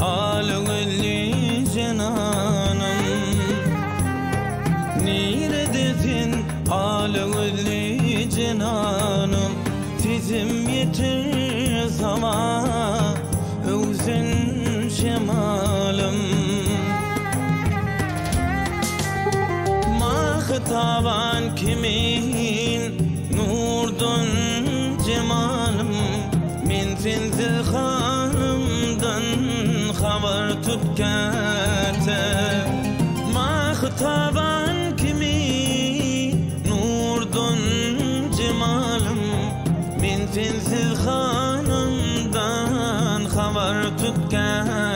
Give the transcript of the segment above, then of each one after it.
Alığlı cenanım Nire dedin alığlı cenanım Tizim yetir zaman. Haber tutkate Mahtaban kimin Nurdun cemalım Min sinzil hanımdan Haber tutkate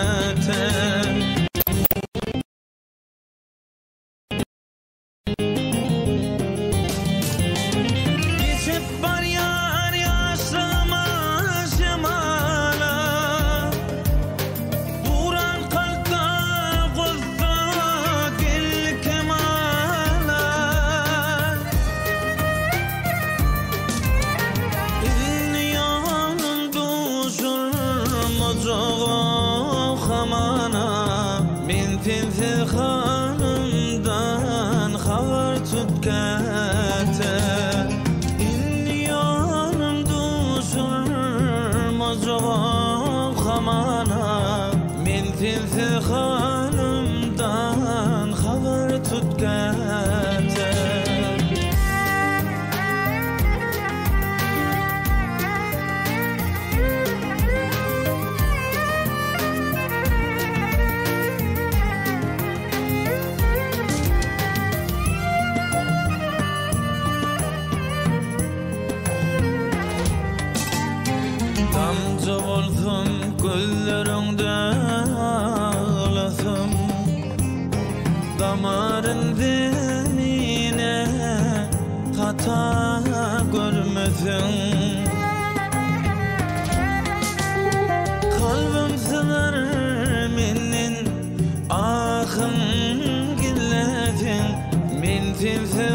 mocağa hamana Bintin hanımdan haber tutkate Damarın denine hata görmedim. Kalbim sığar menin ahım gilledin. Min timsi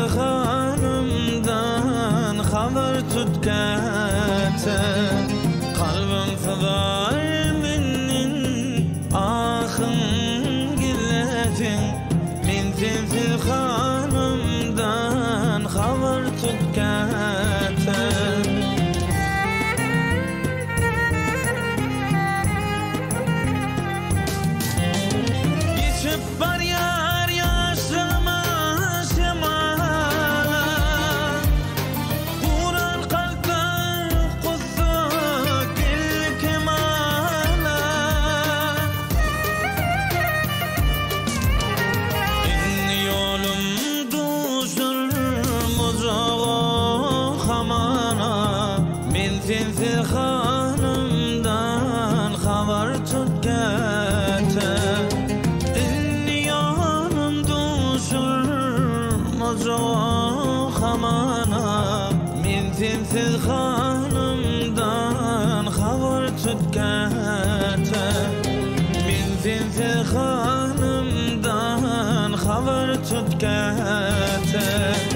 haber tutkate Min timsi mucağa hamana Min sinsi hanımdan haber tutkate Min sinsi hanımdan haber tutkate Haber tutkate